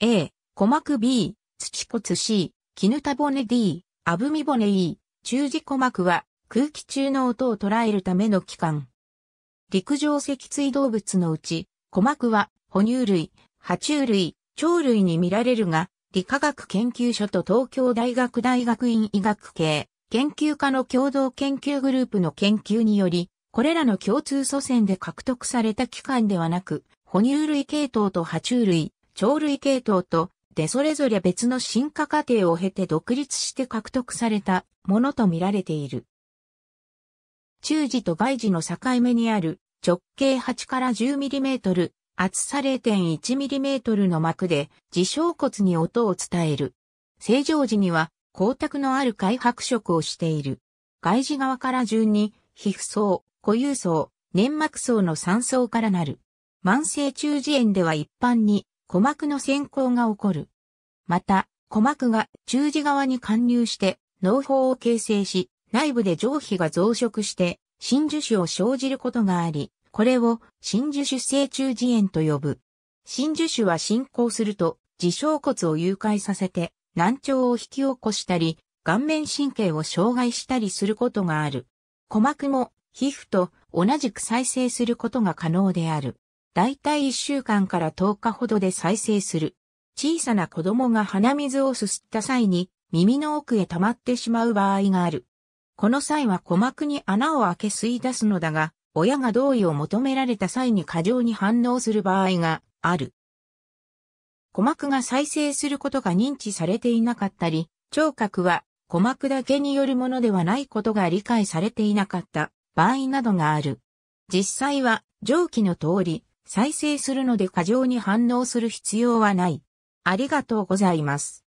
A、鼓膜 B、土骨 C、絹田骨 D、あぶみ骨 E、中耳鼓膜は空気中の音を捉えるための器官。陸上脊椎動物のうち、鼓膜は哺乳類、爬虫類、鳥類に見られるが、理化学研究所と東京大学大学院医学系研究家の共同研究グループの研究により、これらの共通祖先で獲得された器官ではなく、哺乳類系統と爬虫類、鳥類系統と、でそれぞれ別の進化過程を経て独立して獲得されたものとみられている。中耳と外耳の境目にある直径8から 10mm、厚さ 0.1mm の膜で自小骨に音を伝える。正常時には光沢のある開白色をしている。外耳側から順に皮膚層、固有層、粘膜層の3層からなる。慢性中耳炎では一般に鼓膜の先行が起こる。また、鼓膜が中耳側に貫入して脳胞を形成し、内部で上皮が増殖して、真珠腫を生じることがあり、これを真珠腫性中耳炎と呼ぶ。真珠腫は進行すると、自小骨を誘拐させて、難聴を引き起こしたり、顔面神経を障害したりすることがある。鼓膜も皮膚と同じく再生することが可能である。だいたい1週間から10日ほどで再生する。小さな子供が鼻水をすすった際に耳の奥へ溜まってしまう場合がある。この際は鼓膜に穴を開け吸い出すのだが、親が同意を求められた際に過剰に反応する場合がある。鼓膜が再生することが認知されていなかったり、聴覚は鼓膜だけによるものではないことが理解されていなかった場合などがある。実際は上記の通り再生するので過剰に反応する必要はない。ありがとうございます。